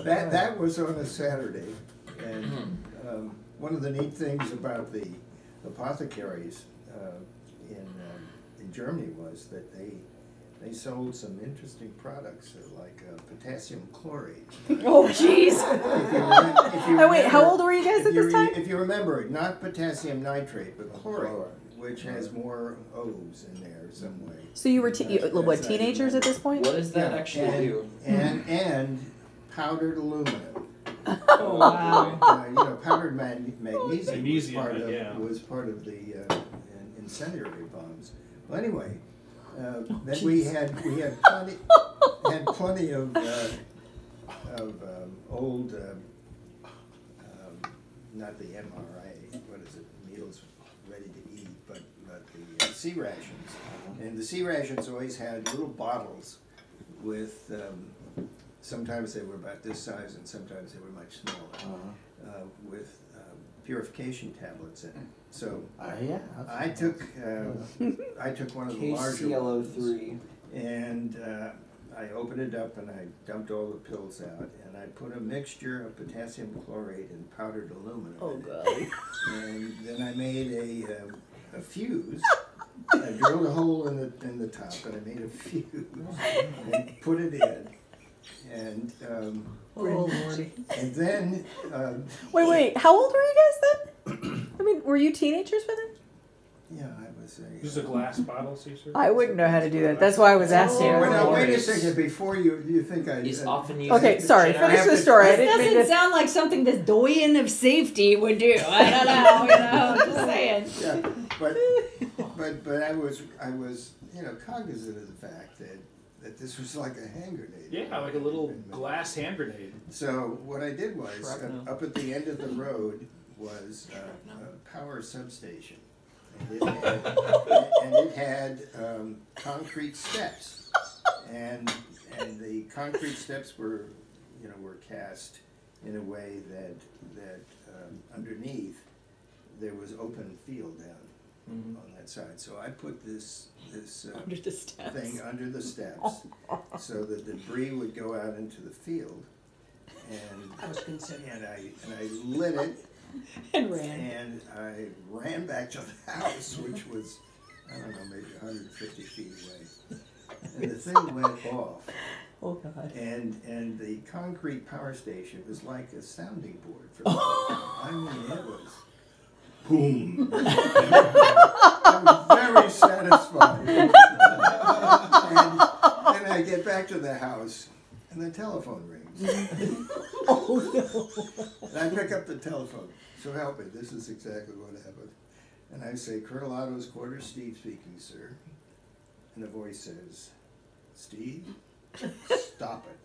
That, that was on a Saturday, and um, one of the neat things about the apothecaries uh, in, um, in Germany was that they, they sold some interesting products, uh, like uh, potassium chlorate. Oh, jeez. If you re- if you Oh, wait, how old were you guys at you this re- time? If you remember, not potassium nitrate, but chlorate, which has more O's in there some way. So you were te- you, what teenagers at this point? What does that Yeah, actually and- do? And, and powdered aluminum. Oh, wow. Uh, you know, powdered mag- magnesium, was part of yeah. was part of the uh, incendiary bombs. Well, anyway, uh, Oh, then we had we had plenty had plenty of uh, of um, old um, um, not the MRA what is it meals ready to eat but but the uh, C rations and the C rations always had little bottles with um, sometimes they were about this size and sometimes they were much smaller uh, with um, purification tablets in it. So Uh, yeah. I took uh, I took one of the larger ones KCLO3. and uh, I opened it up and I dumped all the pills out and I put a mixture of potassium chlorate and powdered aluminum. Oh, in it. God. And then I made a, um, a fuse. I drilled a hole in the in the top and I made a fuse and put it in. And um, Oh, Lordy. and then um, Wait, wait. How old were you guys then? I mean, were you teenagers by then? yeah, I was a. This is a glass bottle, Caesar? I wouldn't know how to do that. That's why I was asking. I Well, now, wait a second before you you think I. Is uh, often used. Okay, as sorry. generic- Finish the story. I This didn't mean doesn't to. sound like something the doyen of safety would do. I don't know, you know, I'm just saying. Yeah, but, but, but I was, I was, you know, cognizant of the fact that, that this was like a hand grenade. Yeah, like a little glass hand grenade. So what I did was, uh, Shrapnel. up at the end of the road was uh, a power substation. And it had, and it had um, concrete steps. And, and the concrete steps were, you know, were cast in a way that, that um, underneath, there was open field down Mhm. on that side. So I put this, this uh, Under the steps. thing under the steps so the debris would go out into the field. And, I was considering. and I, and I lit it And ran. and I ran back to the house, which was, I don't know, maybe hundred and fifty feet away. And the thing went off Oh God. and, and the concrete power station was like a sounding board for the I mean, it was boom. I'm very satisfied. and then I get back to the house and the telephone rings. oh, no. And I pick up the telephone. So help me, this is exactly what happened. And I say, Colonel Otto's quarters, Steve speaking, sir. And the voice says, Steve, stop it.